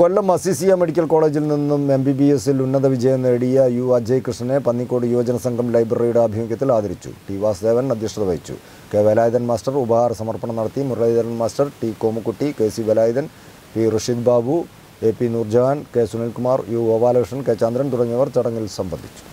കൊല്ലം Azeezia medical കോളേജിൽ നിന്നും M B B എസിൽ ഉന്നത വിജയം നേടിയ യു അജയ് കൃഷ്ണനെ പന്നിക്കോട് യുവജന സംഘം ലൈബ്രറിയുടെ ആഭിമുഖ്യത്തിൽ ആദരിച്ചു. ടി വാസുദേവൻ അധ്യക്ഷത വഹിച്ചു. കെ വേലായുധൻ മാസ്റ്റർ ഉപഹാര സമർപ്പണം നടത്തി. Muraleedharan master T Komukutty K C Velayudhan P Rushid Babu A P Noorjahan K Sunilkumar U Gopalakrishnan K Chandran തുടങ്ങിയവർ ചടങ്ങിൽ സംബന്ധിച്ചു.